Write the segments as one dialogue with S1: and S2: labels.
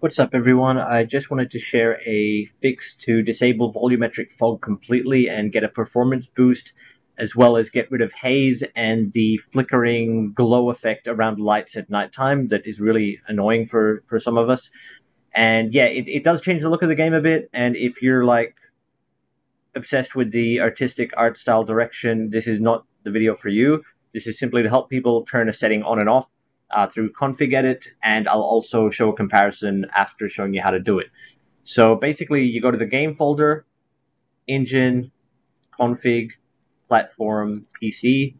S1: What's up everyone? I just wanted to share a fix to disable volumetric fog completely and get a performance boost as well as get rid of haze and the flickering glow effect around lights at nighttime that is really annoying for, for some of us. And yeah, it, it does change the look of the game a bit and if you're like obsessed with the artistic art style direction, this is not the video for you. This is simply to help people turn a setting on and off uh, through config edit, and I'll also show a comparison after showing you how to do it. So basically, you go to the game folder, engine, config, platform, PC,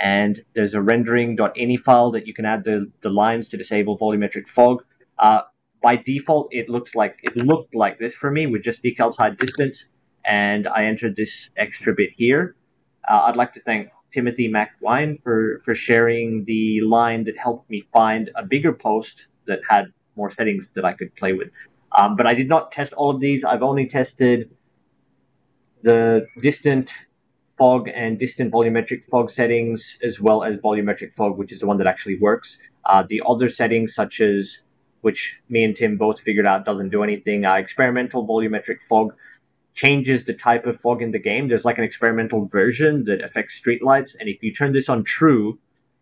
S1: and there's a rendering.ini file that you can add the, the lines to disable volumetric fog. Uh, by default, it looks like it looked like this for me with just decals hide distance, and I entered this extra bit here. Uh, I'd like to thank Timothy MacWine for, for sharing the line that helped me find a bigger post that had more settings that I could play with. Um, but I did not test all of these. I've only tested the distant fog and distant volumetric fog settings, as well as volumetric fog, which is the one that actually works. Uh, the other settings, such as which me and Tim both figured out doesn't do anything. Uh, experimental volumetric fog changes the type of fog in the game. There's like an experimental version that affects streetlights, and if you turn this on true,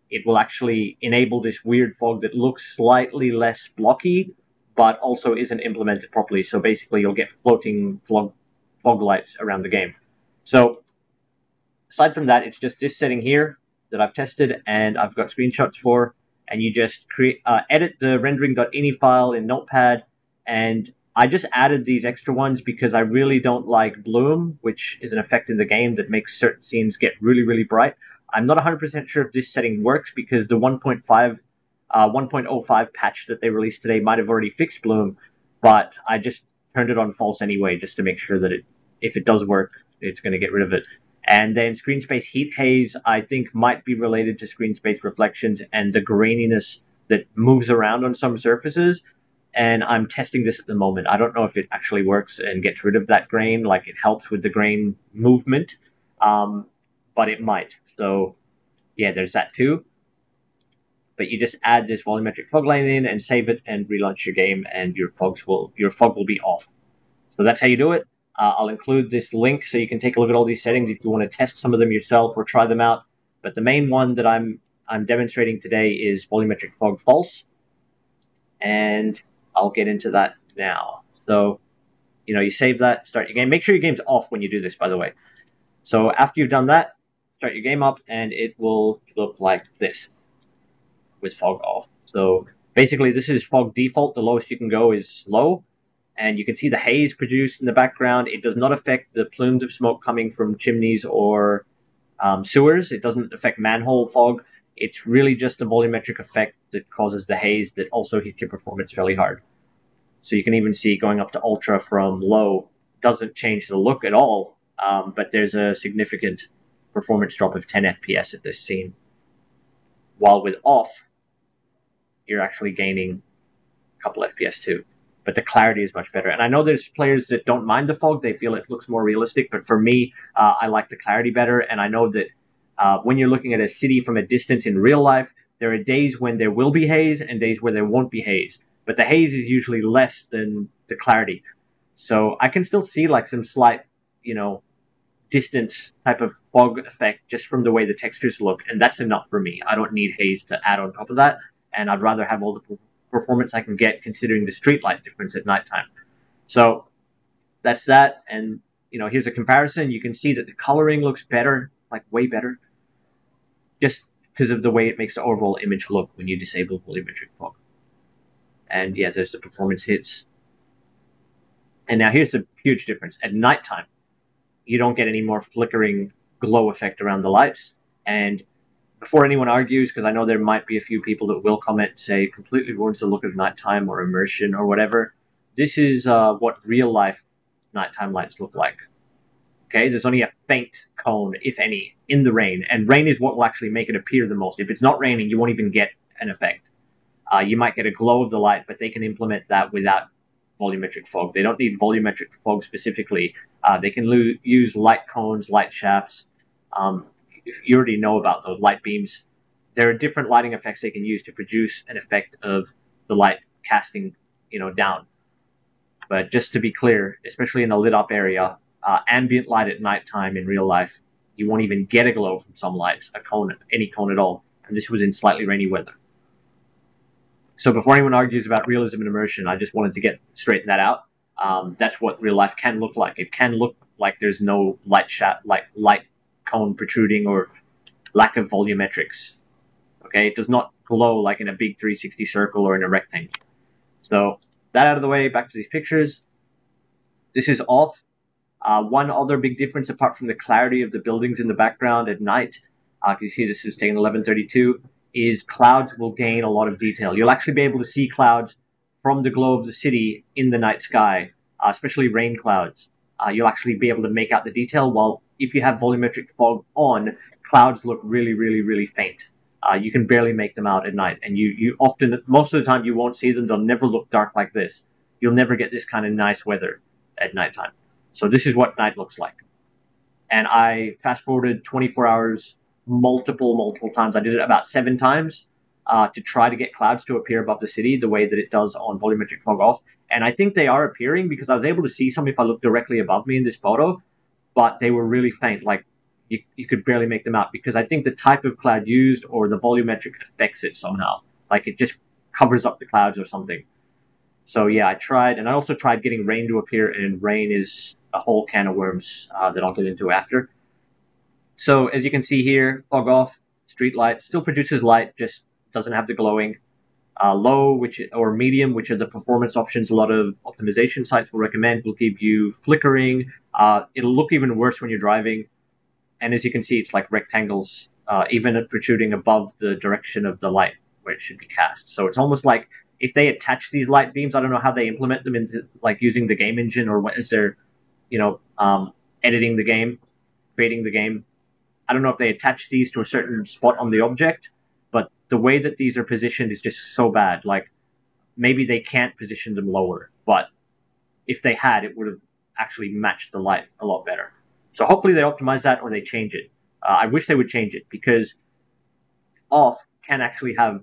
S1: it will actually enable this weird fog that looks slightly less blocky, but also isn't implemented properly. So basically, you'll get floating fog, fog lights around the game. So aside from that, it's just this setting here that I've tested and I've got screenshots for. And you just create, uh, edit the rendering.ini file in Notepad and I just added these extra ones because I really don't like bloom, which is an effect in the game that makes certain scenes get really, really bright. I'm not 100% sure if this setting works because the 1.5, uh, 1.05 patch that they released today might have already fixed bloom, but I just turned it on false anyway just to make sure that it, if it does work, it's going to get rid of it. And then screen space heat haze, I think, might be related to screen space reflections and the graininess that moves around on some surfaces and I'm testing this at the moment. I don't know if it actually works and gets rid of that grain, like it helps with the grain movement, um, but it might. So, yeah, there's that too. But you just add this volumetric fog line in and save it and relaunch your game, and your fogs will your fog will be off. So that's how you do it. Uh, I'll include this link so you can take a look at all these settings if you want to test some of them yourself or try them out. But the main one that I'm I'm demonstrating today is volumetric fog false, and I'll get into that now. So, you know, you save that, start your game. Make sure your game's off when you do this, by the way. So after you've done that, start your game up, and it will look like this with fog off. So basically, this is fog default. The lowest you can go is low, and you can see the haze produced in the background. It does not affect the plumes of smoke coming from chimneys or um, sewers. It doesn't affect manhole fog. It's really just a volumetric effect that causes the haze that also hits your performance fairly hard. So you can even see going up to ultra from low doesn't change the look at all, um, but there's a significant performance drop of 10 FPS at this scene. While with off, you're actually gaining a couple FPS too. But the clarity is much better. And I know there's players that don't mind the fog; they feel it looks more realistic. But for me, uh, I like the clarity better, and I know that uh, when you're looking at a city from a distance in real life, there are days when there will be haze and days where there won't be haze. But the haze is usually less than the clarity. So I can still see like some slight, you know, distance type of fog effect just from the way the textures look. And that's enough for me. I don't need haze to add on top of that. And I'd rather have all the performance I can get considering the street light difference at nighttime. So that's that. And, you know, here's a comparison. You can see that the coloring looks better, like way better just because of the way it makes the overall image look when you disable volumetric fog. And yeah, there's the performance hits. And now here's the huge difference. At nighttime, you don't get any more flickering glow effect around the lights. And before anyone argues, because I know there might be a few people that will comment, say completely ruins the look of nighttime or immersion or whatever. This is uh, what real life nighttime lights look like. Okay, there's only a faint cone, if any, in the rain, and rain is what will actually make it appear the most. If it's not raining, you won't even get an effect. Uh, you might get a glow of the light, but they can implement that without volumetric fog. They don't need volumetric fog specifically. Uh, they can use light cones, light shafts. Um, you already know about those light beams. There are different lighting effects they can use to produce an effect of the light casting you know, down. But just to be clear, especially in a lit up area, uh, ambient light at nighttime in real life, you won't even get a glow from some lights, a cone, any cone at all. And this was in slightly rainy weather. So before anyone argues about realism and immersion, I just wanted to get straighten that out. Um, that's what real life can look like. It can look like there's no light shot, like light cone protruding or lack of volumetrics. Okay, it does not glow like in a big 360 circle or in a rectangle. So that out of the way, back to these pictures. This is off. Uh, one other big difference, apart from the clarity of the buildings in the background at night, uh, you see this is taken 1132, is clouds will gain a lot of detail. You'll actually be able to see clouds from the glow of the city in the night sky, uh, especially rain clouds. Uh, you'll actually be able to make out the detail, while if you have volumetric fog on, clouds look really, really, really faint uh, you can barely make them out at night. And you, you often, most of the time, you won't see them. They'll never look dark like this. You'll never get this kind of nice weather at nighttime. So this is what night looks like. And I fast forwarded 24 hours multiple, multiple times. I did it about seven times uh, to try to get clouds to appear above the city the way that it does on volumetric fog off. And I think they are appearing because I was able to see some if I look directly above me in this photo, but they were really faint, like you, you could barely make them out because I think the type of cloud used or the volumetric affects it somehow. Like it just covers up the clouds or something. So yeah, I tried, and I also tried getting rain to appear, and rain is a whole can of worms uh, that I'll get into after. So as you can see here, fog off, street light still produces light, just doesn't have the glowing. Uh, low, which or medium, which are the performance options a lot of optimization sites will recommend, will give you flickering. Uh, it'll look even worse when you're driving and as you can see, it's like rectangles, uh, even protruding above the direction of the light where it should be cast. So it's almost like if they attach these light beams, I don't know how they implement them into like using the game engine or what is there, you know, um, editing the game, creating the game. I don't know if they attach these to a certain spot on the object, but the way that these are positioned is just so bad. Like maybe they can't position them lower, but if they had, it would have actually matched the light a lot better. So hopefully they optimize that or they change it. Uh, I wish they would change it because off can actually have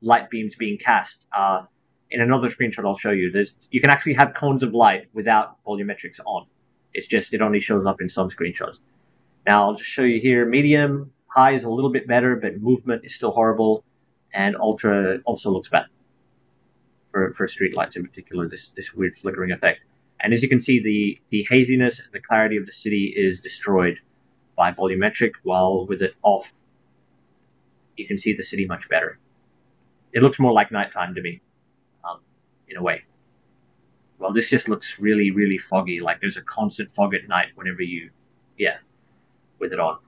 S1: light beams being cast. Uh, in another screenshot I'll show you, there's you can actually have cones of light without volumetrics on. It's just it only shows up in some screenshots. Now I'll just show you here. Medium high is a little bit better, but movement is still horrible, and ultra also looks bad for for street lights in particular. This this weird flickering effect. And as you can see, the, the haziness and the clarity of the city is destroyed by volumetric, while with it off, you can see the city much better. It looks more like nighttime to me, um, in a way. Well, this just looks really, really foggy, like there's a constant fog at night whenever you, yeah, with it on.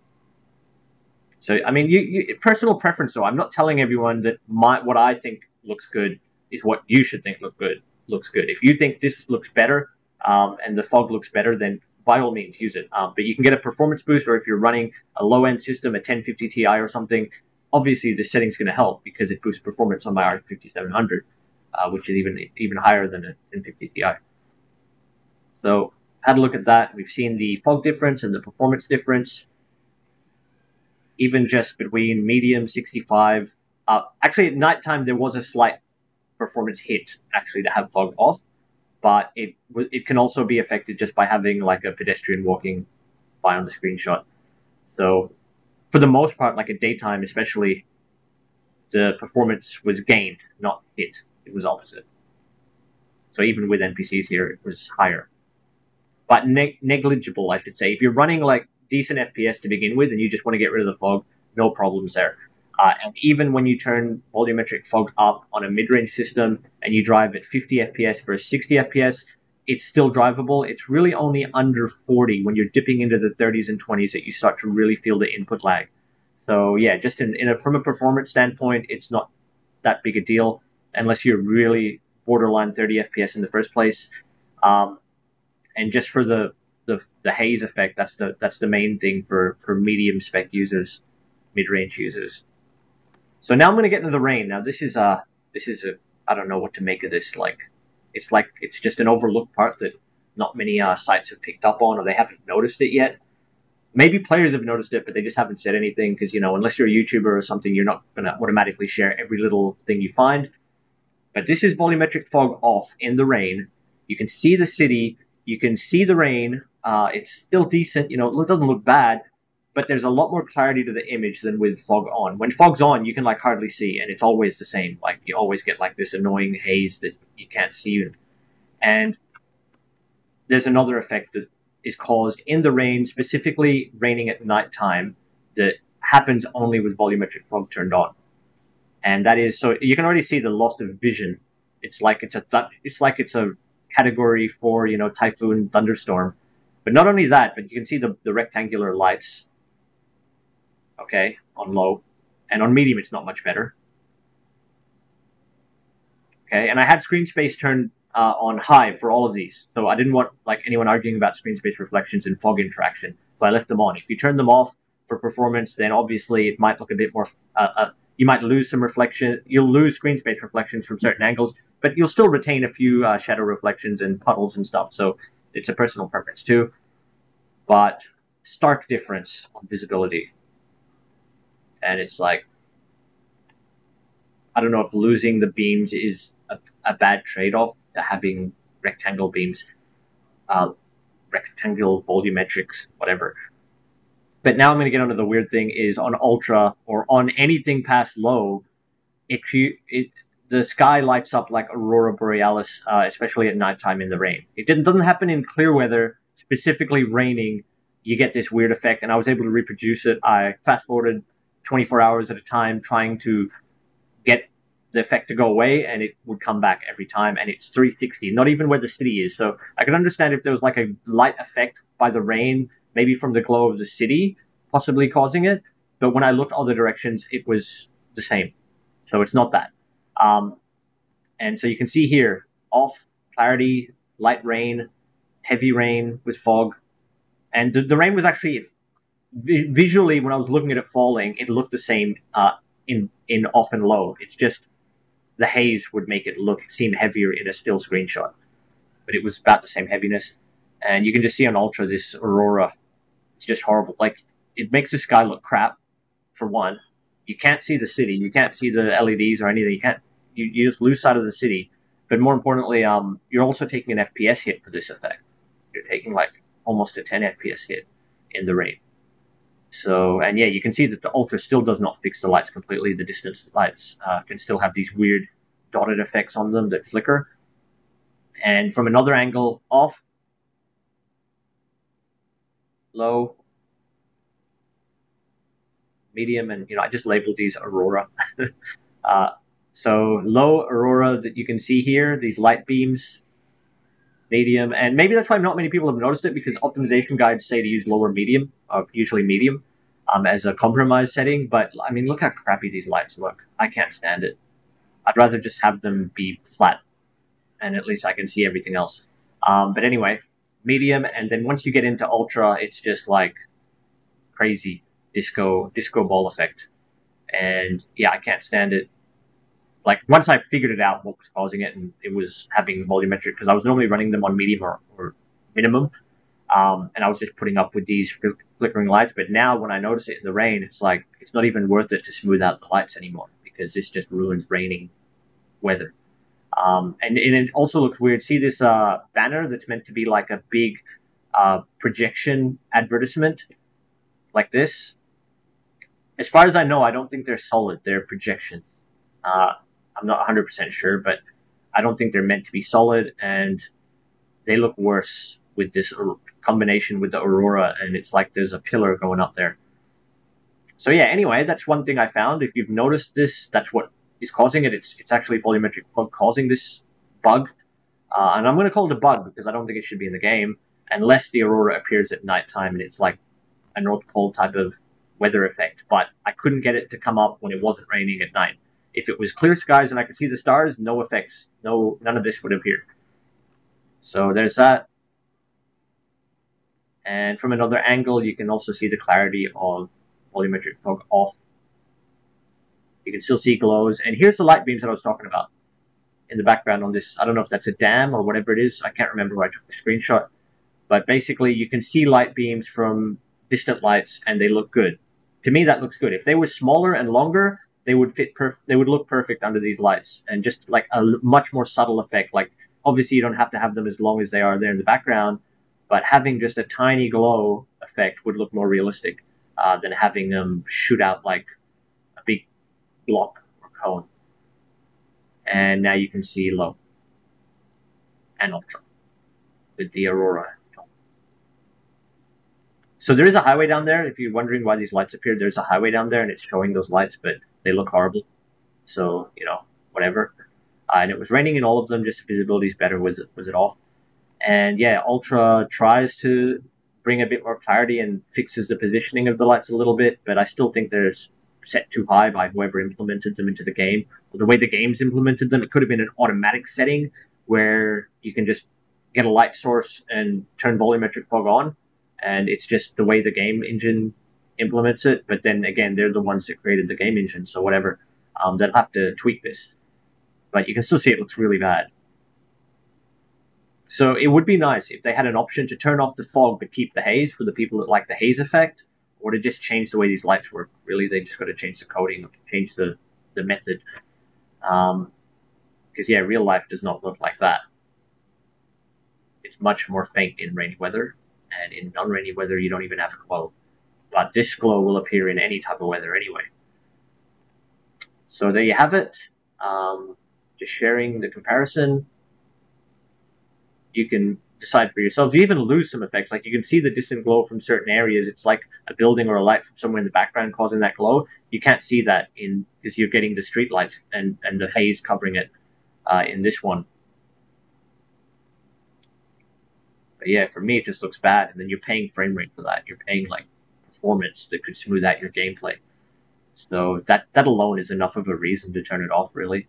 S1: So, I mean, you, you, personal preference, though. I'm not telling everyone that my what I think looks good is what you should think look good looks good. If you think this looks better, um, and the fog looks better, then by all means use it. Um, but you can get a performance boost, or if you're running a low end system, a 1050 Ti or something, obviously the setting's going to help because it boosts performance on my RX 5700, uh, which is even even higher than a 1050 Ti. So had a look at that. We've seen the fog difference and the performance difference. Even just between medium 65. Uh, actually, at nighttime there was a slight performance hit actually to have fog off but it it can also be affected just by having like a pedestrian walking by on the screenshot. So for the most part, like at daytime especially, the performance was gained, not hit. It was opposite. So even with NPCs here, it was higher, but ne- negligible, I should say. If you're running like decent FPS to begin with, and you just want to get rid of the fog, no problems there. Uh, and even when you turn volumetric fog up on a mid-range system and you drive at 50 FPS versus 60 FPS, it's still drivable. It's really only under 40 when you're dipping into the 30s and 20s that you start to really feel the input lag. So yeah, just in, in a, from a performance standpoint, it's not that big a deal unless you're really borderline 30 FPS in the first place. Um, and just for the, the the haze effect, that's the that's the main thing for for medium spec users, mid range users. So now I'm going to get into the rain. Now this is a this is a I don't know what to make of this. Like it's like it's just an overlooked part that not many uh, sites have picked up on or they haven't noticed it yet. Maybe players have noticed it, but they just haven't said anything because you know unless you're a YouTuber or something, you're not going to automatically share every little thing you find. But this is volumetric fog off in the rain. You can see the city. You can see the rain. Uh, it's still decent. You know, it doesn't look bad, but there's a lot more clarity to the image than with fog on. When fog's on, you can like hardly see, and it's always the same. Like you always get like this annoying haze that you can't see. And there's another effect that is caused in the rain, specifically raining at nighttime, that happens only with volumetric fog turned on. And that is so you can already see the loss of vision. It's like it's a it's like it's a category four, you know, typhoon thunderstorm. But not only that, but you can see the, the rectangular lights. Okay, on low. And on medium it's not much better. Okay, and I had screen space turned uh, on high for all of these. So I didn't want like anyone arguing about screen space reflections and fog interaction. So I left them on. If you turn them off for performance, then obviously it might look a bit more. Uh, uh, you might lose some reflection. You'll lose screen space reflections from certain angles, but you'll still retain a few uh, shadow reflections and puddles and stuff. So it's a personal preference too. But stark difference on visibility. And it's like I don't know if losing the beams is a, a bad trade-off to having rectangle beams, uh, rectangle volumetrics, whatever. But now I'm going to get onto the weird thing is on ultra or on anything past low, it, it the sky lights up like aurora borealis, uh, especially at nighttime in the rain. It didn't, doesn't happen in clear weather, specifically raining. You get this weird effect, and I was able to reproduce it. I fast forwarded 24 hours at a time, trying to get the effect to go away and it would come back every time and it's 360 not even where the city is so i could understand if there was like a light effect by the rain maybe from the glow of the city possibly causing it. But when i looked other directions it was the same. So it's not that. Um, and so you can see here off clarity light rain heavy rain with fog. And the, the rain was actually visually when i was looking at it falling it looked the same uh, in in off and low. It's just the haze would make it look seem heavier in a still screenshot, but it was about the same heaviness. And you can just see on ultra this aurora. It's just horrible. Like it makes the sky look crap. For one, you can't see the city. You can't see the LEDs or anything. You can't. You, you just lose sight of the city. But more importantly, um, you're also taking an FPS hit for this effect. You're taking like almost a 10 FPS hit in the rain. So, and yeah, you can see that the Ultra still does not fix the lights completely. The distance lights uh, can still have these weird dotted effects on them that flicker. And from another angle, off, low, medium, and you know, I just labeled these Aurora. uh, so low Aurora that you can see here, these light beams, medium, and maybe that's why not many people have noticed it because optimization guides say to use lower medium, uh, usually medium, um, as a compromise setting. But I mean, look how crappy these lights look. I can't stand it. I'd rather just have them be flat, and at least I can see everything else. Um, but anyway, medium, and then once you get into ultra, it's just like crazy disco disco ball effect. And yeah, I can't stand it like once I figured it out what was causing it, and it was having volumetric because I was normally running them on medium or, or minimum, um, and I was just putting up with these fl- flickering lights. But now when I notice it in the rain, it's like it's not even worth it to smooth out the lights anymore because this just ruins raining weather. Um, and, and, it also looks weird. See this uh, banner that's meant to be like a big uh, projection advertisement, like this. As far as I know, I don't think they're solid. They're projections. Uh, I'm not 100% sure, but I don't think they're meant to be solid, and they look worse with this combination with the Aurora, and it's like there's a pillar going up there. So yeah, anyway, that's one thing I found. If you've noticed this, that's what is causing it. It's it's actually volumetric fog causing this bug, uh, and I'm going to call it a bug because I don't think it should be in the game unless the Aurora appears at nighttime and it's like a North Pole type of weather effect. But I couldn't get it to come up when it wasn't raining at night. If it was clear skies and I could see the stars, no effects, no none of this would appear. So there's that. And from another angle, you can also see the clarity of volumetric fog off. You can still see glows. And here's the light beams that I was talking about in the background on this. I don't know if that's a dam or whatever it is. I can't remember where I took the screenshot. But basically, you can see light beams from distant lights and they look good. To me, that looks good. If they were smaller and longer, they would fit perf- they would look perfect under these lights and just like a much more subtle effect like obviously you don't have to have them as long as they are there in the background but having just a tiny glow effect would look more realistic uh, than having them shoot out like block or cone and now you can see low and ultra with the aurora so there is a highway down there. If you're wondering why these lights appear, there's a highway down there, and it's showing those lights, but they look horrible. So you know, whatever. Uh, and it was raining in all of them. Just visibility is better. Was it was it off? And yeah, Ultra tries to bring a bit more clarity and fixes the positioning of the lights a little bit, but I still think they're set too high by whoever implemented them into the game. Or the way the game's implemented them, it could have been an automatic setting where you can just get a light source and turn volumetric fog on and it's just the way the game engine implements it. But then again, they're the ones that created the game engine, so whatever. Um, they'll have to tweak this, but you can still see it looks really bad. So it would be nice if they had an option to turn off the fog but keep the haze for the people that like the haze effect, or to just change the way these lights work. Really, they just got to change the coding, change the the method. Um, because yeah, real life does not look like that. It's much more faint in rainy weather, and in non-rainy weather you don't even have a glow. But this glow will appear in any type of weather anyway. So there you have it. Um, just sharing the comparison. You can decide for yourselves. You even lose some effects. Like you can see the distant glow from certain areas. It's like a building or a light from somewhere in the background causing that glow. You can't see that in because you're getting the street lights and, and the haze covering it uh, in this one. But yeah, for me, it just looks bad. And then you're paying frame rate for that. You're paying like performance that could smooth out your gameplay. So that that alone is enough of a reason to turn it off, really.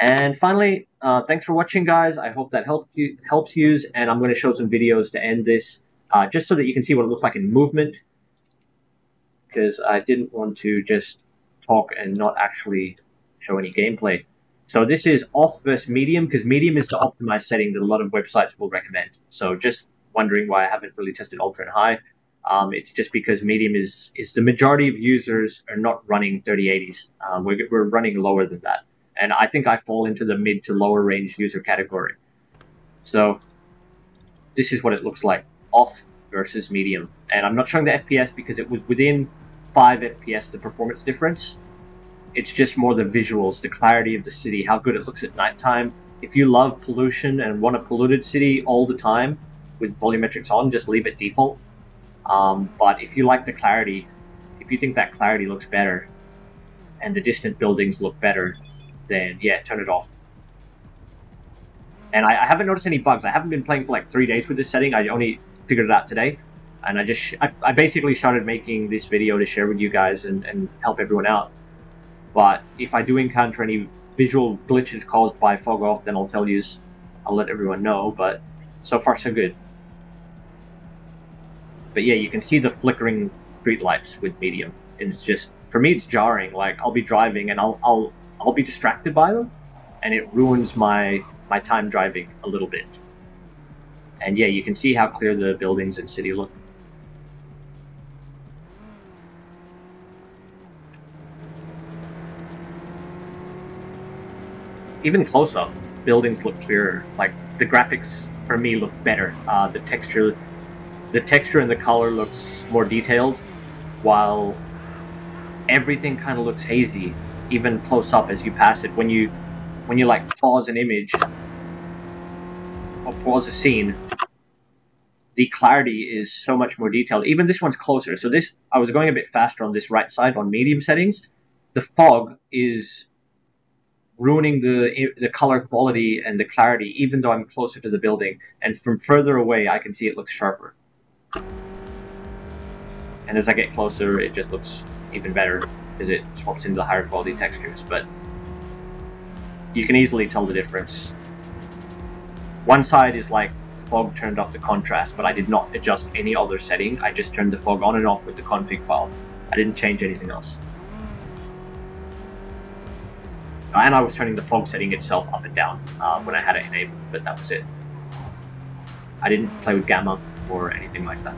S1: And finally, uh, thanks for watching, guys. I hope that helped you helps you. And I'm going to show some videos to end this, uh, just so that you can see what it looks like in movement. Because I didn't want to just talk and not actually show any gameplay. So this is off versus medium because medium is the optimized setting that a lot of websites will recommend. So just wondering why I haven't really tested ultra and high. Um, it's just because medium is is the majority of users are not running 3080s. Um, we're, we're running lower than that, and I think I fall into the mid to lower range user category. So this is what it looks like off versus medium, and I'm not showing the FPS because it was within five FPS the performance difference it's just more the visuals, the clarity of the city, how good it looks at nighttime. If you love pollution and want a polluted city all the time with volumetrics on, just leave it default. Um, but if you like the clarity, if you think that clarity looks better and the distant buildings look better, then yeah, turn it off. And I, I haven't noticed any bugs. I haven't been playing for like three days with this setting. I only figured it out today. And I just, I, I basically started making this video to share with you guys and, and help everyone out. But if I do encounter any visual glitches caused by fog off, then I'll tell you. I'll let everyone know. But so far, so good. But yeah, you can see the flickering street lights with medium. And it's just for me, it's jarring. Like I'll be driving and I'll I'll I'll be distracted by them, and it ruins my my time driving a little bit. And yeah, you can see how clear the buildings and city look. even close up, buildings look clearer. Like the graphics for me look better. Uh, the texture, the texture and the color looks more detailed, while everything kind of looks hazy, even close up as you pass it. When you, when you like pause an image or pause a scene, the clarity is so much more detailed. Even this one's closer. So this, I was going a bit faster on this right side on medium settings. The fog is ruining the the color quality and the clarity, even though I'm closer to the building. And from further away, I can see it looks sharper. And as I get closer, it just looks even better as it swaps into the higher quality textures. But you can easily tell the difference. One side is like fog turned off the contrast, but I did not adjust any other setting. I just turned the fog on and off with the config file. I didn't change anything else. and I was turning the fog setting itself up and down uh, when I had it enabled, but that was it. I didn't play with gamma or anything like that.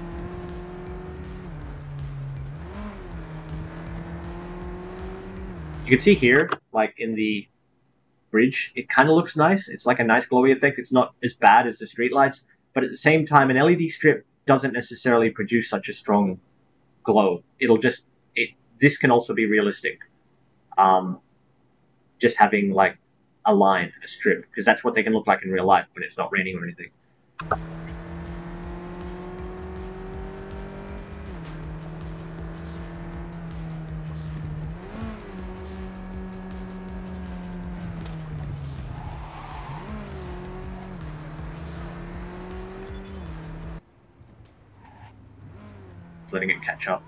S1: You can see here, like in the bridge, it kind of looks nice. It's like a nice glowy effect. It's not as bad as the streetlights, but at the same time, an LED strip doesn't necessarily produce such a strong glow. It'll just it. This can also be realistic. Um, just having like a line, a strip, because that's what they can look like in real life when it's not raining or anything. Letting it catch up.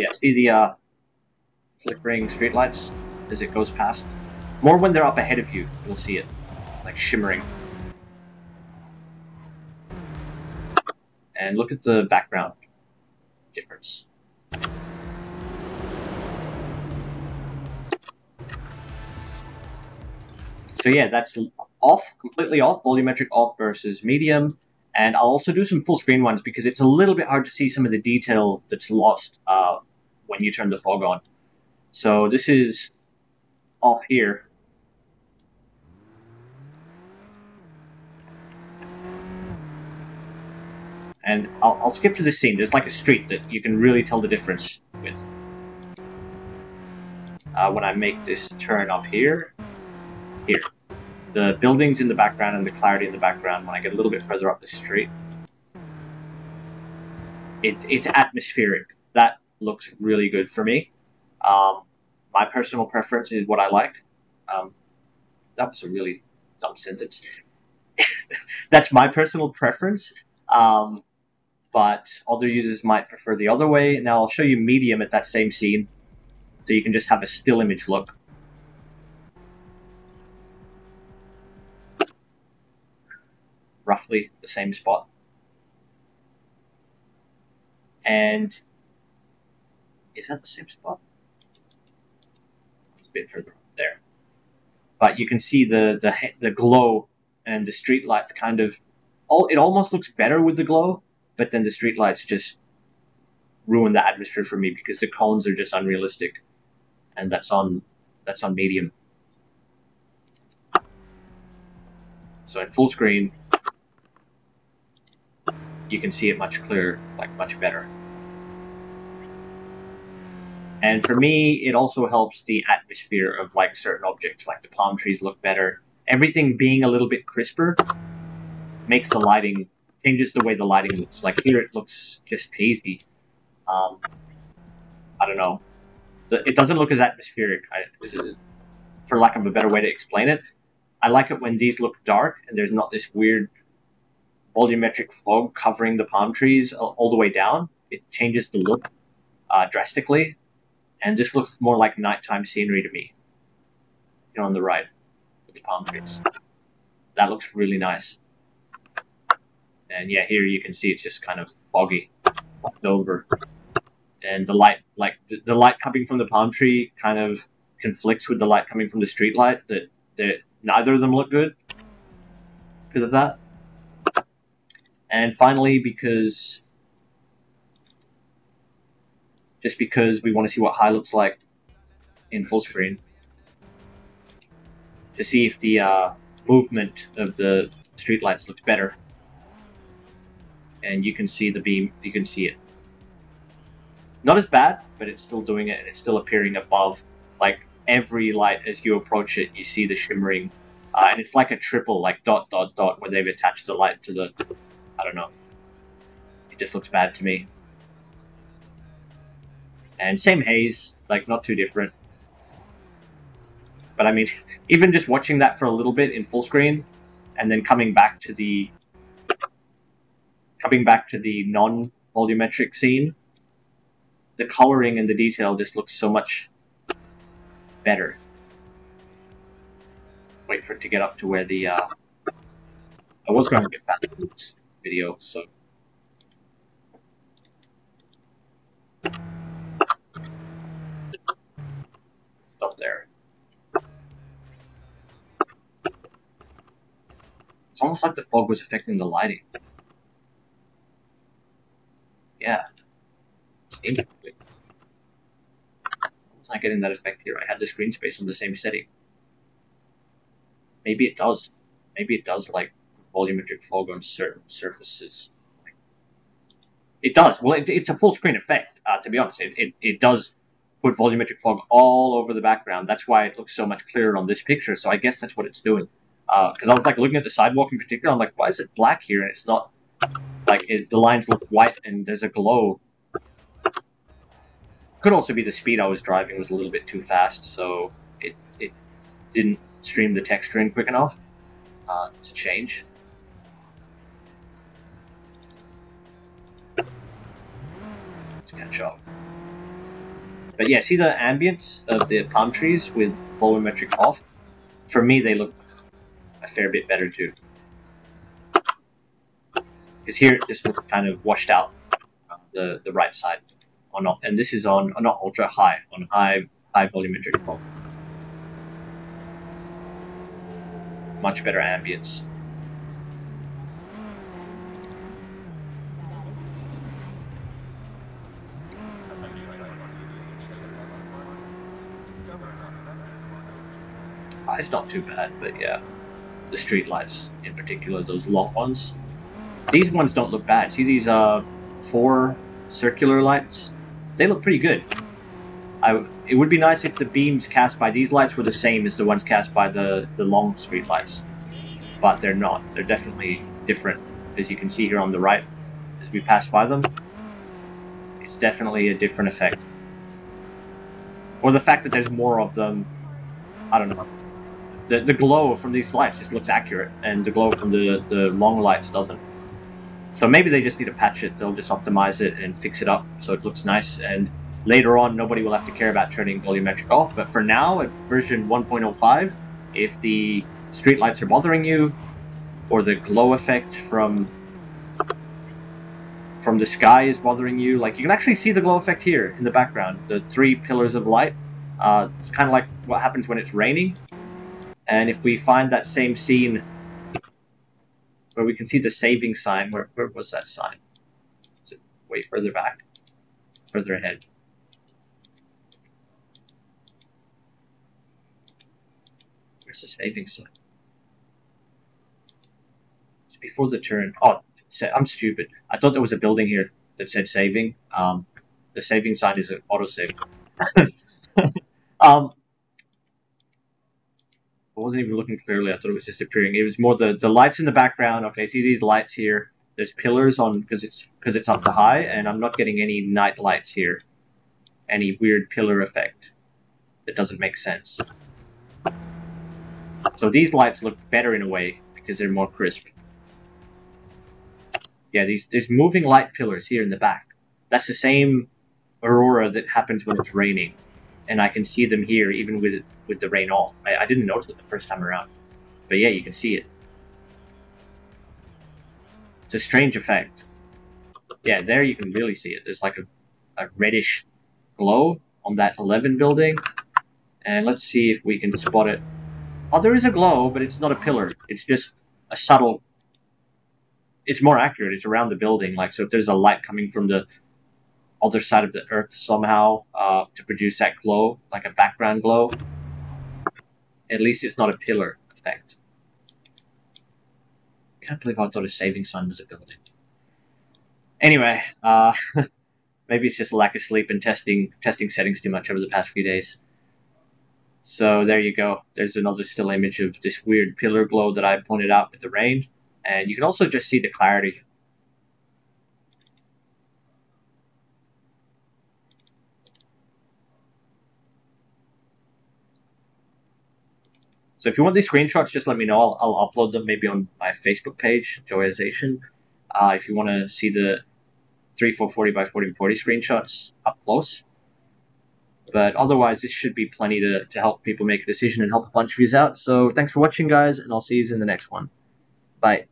S1: yeah, see the uh, flickering streetlights as it goes past? More when they're up ahead of you, you'll see it, like shimmering. And look at the background difference. So yeah, that's off, completely off, volumetric off versus medium. And I'll also do some full screen ones because it's a little bit hard to see some of the detail that's lost uh, when you turn the fog on. So this is off here. And I'll, I'll skip to this scene. There's like a street that you can really tell the difference with. Uh, when I make this turn up here, here the buildings in the background and the clarity in the background when I get a little bit further up the street. It, it's atmospheric. That looks really good for me. Um, my personal preference is what I like. Um, that was a really dumb sentence. That's my personal preference. Um, but other users might prefer the other way. Now I'll show you medium at that same scene, so you can just have a still image look. Roughly the same spot. And is that the same spot? It's a bit further up there. But you can see the, the, the glow and the street lights kind of, all, it almost looks better with the glow, but then the street lights just ruin the atmosphere for me because the cones are just unrealistic. And that's on, that's on medium. So in full screen, you can see it much clearer, like much better. And for me, it also helps the atmosphere of like certain objects, like the palm trees look better. Everything being a little bit crisper makes the lighting, changes the way the lighting looks. Like here it looks just hazy. Um, I don't know. It doesn't look as atmospheric, I, for lack of a better way to explain it. I like it when these look dark and there's not this weird volumetric fog covering the palm trees all the way down. It changes the look uh, drastically, and this looks more like nighttime scenery to me. Know, on the right, with the palm trees. That looks really nice. And yeah, here you can see it's just kind of foggy, fogged over, and the light, like the, the light coming from the palm tree, kind of conflicts with the light coming from the street light. That that neither of them look good because of that. And finally, because just because we want to see what high looks like in full screen, to see if the uh, movement of the streetlights looks better. And you can see the beam, you can see it. Not as bad, but it's still doing it and it's still appearing above. Like every light as you approach it, you see the shimmering. Uh, and it's like a triple, like dot, dot, dot, where they've attached the light to the I don't know. It just looks bad to me. And same haze, like not too different. But I mean, even just watching that for a little bit in full screen, and then coming back to the coming back to the non-volumetric scene, the coloring and the detail just looks so much better. Wait for it to get up to where the uh, I was going to get past the video, so. Stop there. It's almost like the fog was affecting the lighting. Yeah. Seems It's not getting that effect here. I had the screen space on the same setting. Maybe it does. Maybe it does like volumetric fog on certain surfaces. It does. Well, it, it's a full screen effect, uh, to be honest. It, it, it does put volumetric fog all over the background. That's why it looks so much clearer on this picture. So I guess that's what it's doing. Because uh, I was like looking at the sidewalk in particular, I'm like, why is it black here and it's not like it, the lines look white and there's a glow. Could also be the speed I was driving was a little bit too fast, so it it didn't stream the texture in quick enough uh, to change. Catch up. But yeah, see the ambience of the palm trees with volumetric off? For me, they look a fair bit better too. Because here, this looks kind of washed out the, the right side. Or not, and this is on, not ultra high, on high, high volumetric fog. Much better ambience. It's not too bad, but yeah. The street lights in particular, those long ones. These ones don't look bad. See these uh four circular lights? They look pretty good. I, it would be nice if the beams cast by these lights were the same as the ones cast by the, the long street lights. But they're not. They're definitely different. As you can see here on the right, as we pass by them, it's definitely a different effect. Or the fact that there's more of them, I don't know the, the glow from these lights just looks accurate, and the glow from the, the long lights doesn't. So maybe they just need to patch it, they'll just optimize it and fix it up so it looks nice, and later on nobody will have to care about turning volumetric off, but for now, at version 1.05, if the street lights are bothering you, or the glow effect from from the sky is bothering you, like you can actually see the glow effect here in the background, the three pillars of light. Uh, it's kind of like what happens when it's raining. And if we find that same scene where we can see the saving sign, where, where was that sign? Is it way further back? Further ahead. Where's the saving sign? It's before the turn. Oh, I'm stupid. I thought there was a building here that said saving. Um, the saving sign is an autosave. um, I wasn't even looking clearly. I thought it was just appearing. It was more the, the lights in the background. Okay, see these lights here. There's pillars on because it's because it's up to high, and I'm not getting any night lights here. Any weird pillar effect. That doesn't make sense. So these lights look better in a way because they're more crisp. Yeah, these there's moving light pillars here in the back. That's the same aurora that happens when it's raining and I can see them here even with with the rain off. I, I didn't notice it the first time around, but yeah, you can see it. It's a strange effect. Yeah, there you can really see it. There's like a, a reddish glow on that 11 building. And let's see if we can spot it. Oh, there is a glow, but it's not a pillar. It's just a subtle... It's more accurate. It's around the building. Like, so if there's a light coming from the other side of the earth somehow uh, to produce that glow, like a background glow. At least it's not a pillar effect. Can't believe I thought a saving sign was a building. Anyway, uh, maybe it's just a lack of sleep and testing testing settings too much over the past few days. So there you go. There's another still image of this weird pillar glow that I pointed out with the rain. And you can also just see the clarity So if you want these screenshots, just let me know. I'll, I'll upload them maybe on my Facebook page, Jo3yization. Uh, if you want to see the 3440 by 4040 screenshots up close. But otherwise, this should be plenty to, to help people make a decision and help a bunch of you out. So thanks for watching, guys, and I'll see you in the next one. Bye.